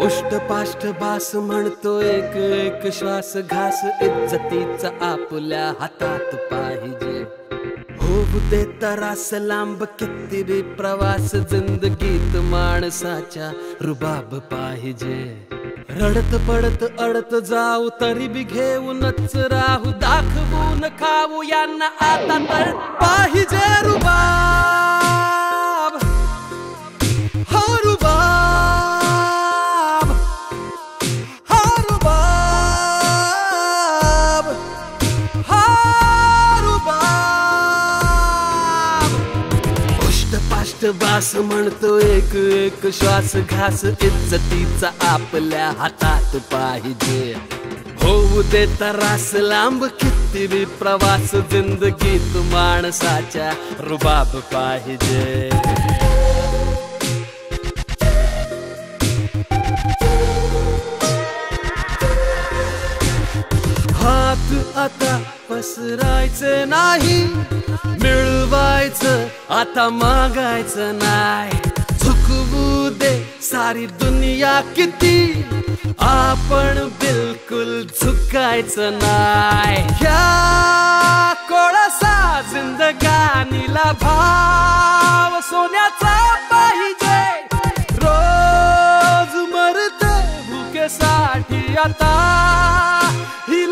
उष्टपाष्ट बास म्हणतो एक एक श्वास घास. इज्जतीचा आपल्या हातात पाहिजे. होऊ दे तरास लांब किती बी प्रवास. जिंदगीत माणसाच्या रुबाब पाहिजे. रडत पडत अडत जाऊ तरी बी घेऊनच राहू. दाखवून खाऊ यांना आता तर पाहिजे रुबाब. उष्टपाष्ट बास म्हणतो एक एक श्वास घास इज्जतीचा आपल्या हातात पाहिजे. होऊ दे तरास लांब किती प्रवास जिंदगीत माणसाच्या रुबाब पाहिजे. हात आता पसरायचे नाही. मिळवायचं आता मागायचं नाही. चुकवू दे सारी दुनिया किती. आपण बिलकुल झुकायचं नाही. ह्या कोळसा जिंदगानीला भाव सोन्याचा पाहिजे. रोज मरत भुकेसाठी आता. ही